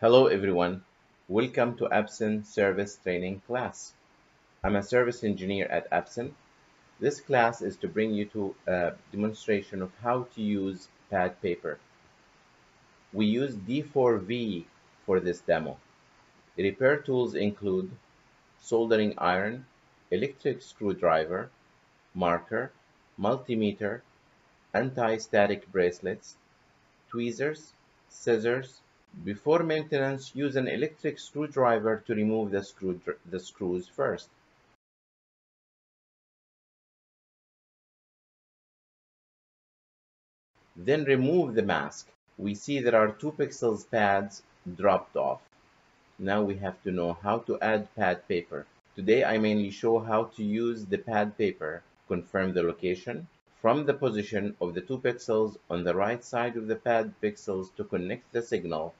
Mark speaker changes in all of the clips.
Speaker 1: Hello everyone, welcome to Absen Service Training class. I'm a service engineer at Absen. This class is to bring you to a demonstration of how to use pad paper. We use D4V for this demo. Repair tools include soldering iron, electric screwdriver, marker, multimeter, anti-static bracelets, tweezers, scissors. Before maintenance, use an electric screwdriver to remove the, screw the screws first. Then remove the mask. We see there are two pixels pads dropped off. Now we have to know how to add pad paper. Today I mainly show how to use the pad paper, confirm the location, from the position of the two pixels on the right side of the pad pixels to connect the signal,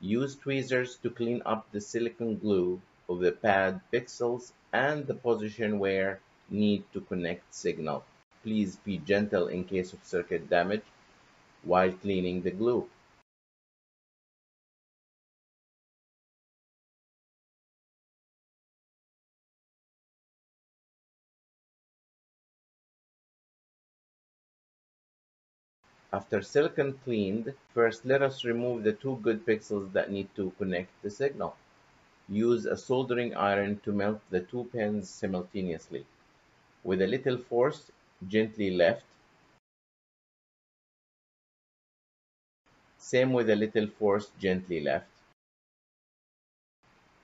Speaker 1: use tweezers to clean up the silicone glue of the pad pixels and the position where need to connect signal. Please be gentle in case of circuit damage while cleaning the glue. After silicon cleaned, first let us remove the two good pixels that need to connect the signal. Use a soldering iron to melt the two pins simultaneously. With a little force, gently left. Same with a little force, gently left.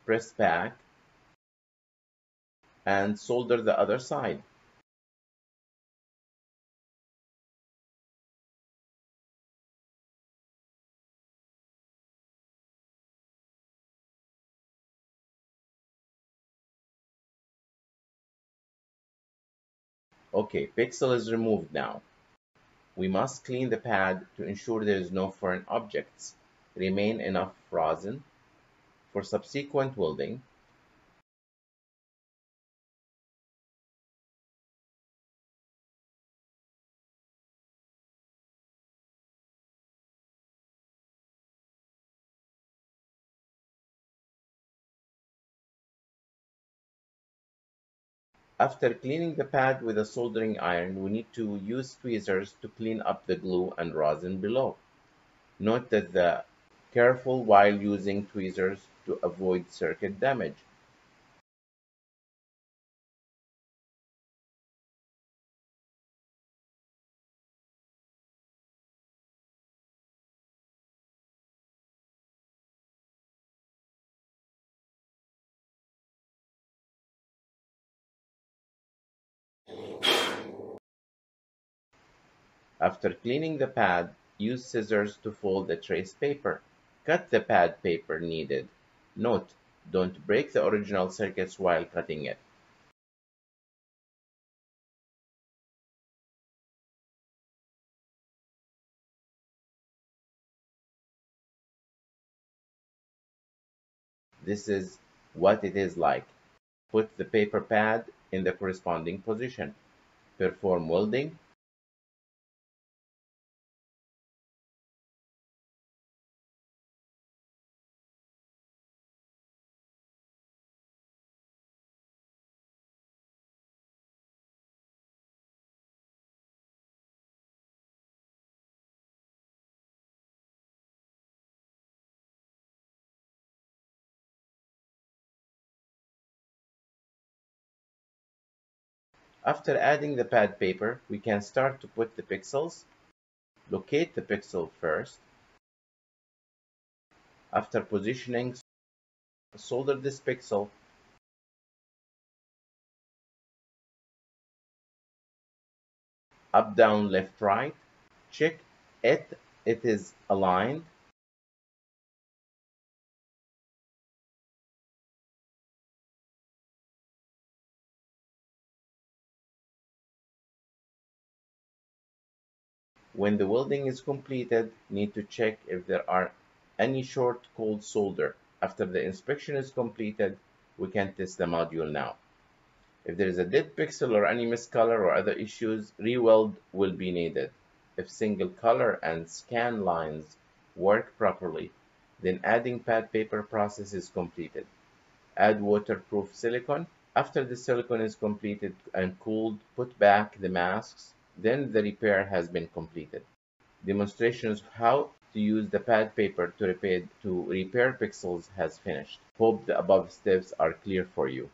Speaker 1: Press back and solder the other side. Okay, pixel is removed now. We must clean the pad to ensure there is no foreign objects. Remain enough rosin. For subsequent welding, After cleaning the pad with a soldering iron, we need to use tweezers to clean up the glue and rosin below. Note that the careful while using tweezers to avoid circuit damage. After cleaning the pad, use scissors to fold the trace paper. Cut the pad paper needed. Note, don't break the original circuits while cutting it. This is what it is like. Put the paper pad in the corresponding position. Perform welding After adding the pad paper, we can start to put the pixels. Locate the pixel first. After positioning, solder this pixel up, down, left, right. Check it, it is aligned. When the welding is completed, need to check if there are any short cold solder. After the inspection is completed, we can test the module now. If there is a dead pixel or any miscolor or other issues, re-weld will be needed. If single color and scan lines work properly, Then adding pad paper process is completed. Add waterproof silicone. After the silicone is completed and cooled, put back the masks. Then the repair has been completed. Demonstrations of how to use the pad paper to repair, to repair pixels has finished. Hope the above steps are clear for you.